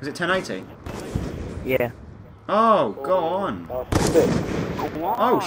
Is it 1080? Yeah. Oh, go on. Oh shit! Oh,